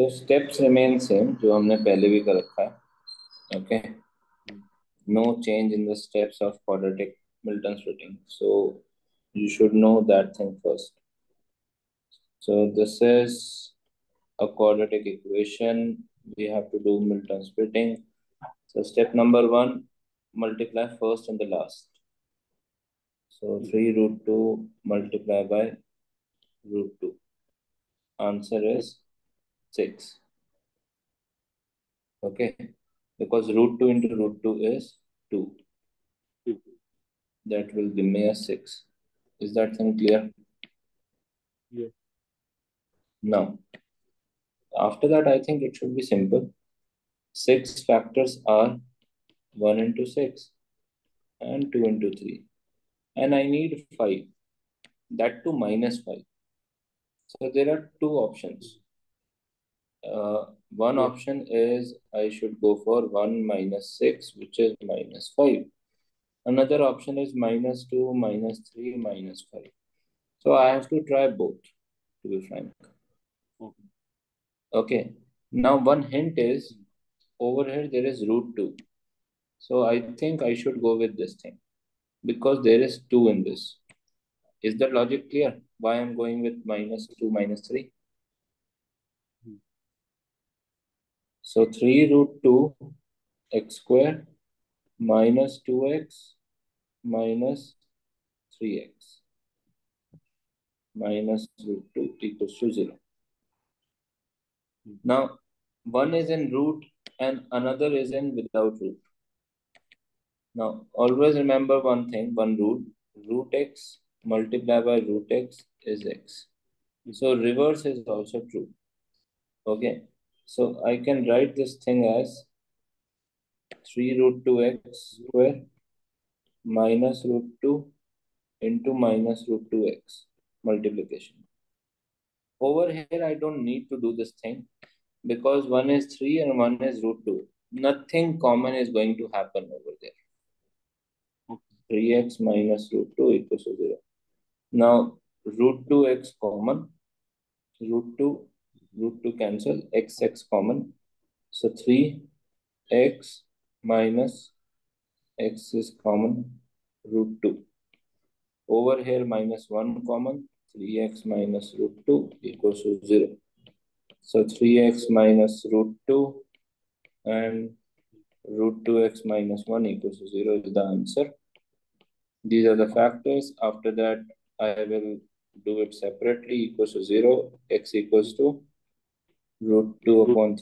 तो steps remain same, जो हमने पहले भी कर रखा है okay no change in the steps of quadratic Milton you should know that thing first. So this is a quadratic equation. We have to do middle term splitting. So step number one, multiply first and the last. So 3 root 2 multiply by root 2. Answer is 6. Okay, because root 2 into root 2 is 2. That will give me a 6. Is that thing clear? Yeah. Now, after that, I think it should be simple. 6 factors are 1 into 6 and 2 into 3. And I need 5. That to minus 5. So there are two options uh, one yeah. option is I should go for 1 minus 6, which is minus 5. Another option is minus 2, minus 3, minus 5. So I have to try both, to be frank. Okay. okay. Now one hint is, over here there is root 2. So I think I should go with this thing. Because there is 2 in this. Is the logic clear? Why I'm going with minus 2, minus 3? So 3 root 2 x square minus 2x minus 3x minus root 2 equals to 0. Now, one is in root and another is in without root. Now, always remember one thing, one root, root x multiplied by root x is x. So reverse is also true. Okay. So I can write this thing as 3 root 2x square minus root 2 into minus root 2x multiplication. Over here, I don't need to do this thing because one is 3 and one is root 2. Nothing common is going to happen over there. 3x minus root 2 equals to 0. Now, root 2x common, root 2 root 2 cancel, x, x common. So 3x minus x is common, root 2. Over here, minus 1 common, 3x minus root 2 equals to 0. So 3x minus root 2 and root 2x minus 1 equals to 0 is the answer. These are the factors. After that, I will do it separately equals to 0, x equals to root 2 upon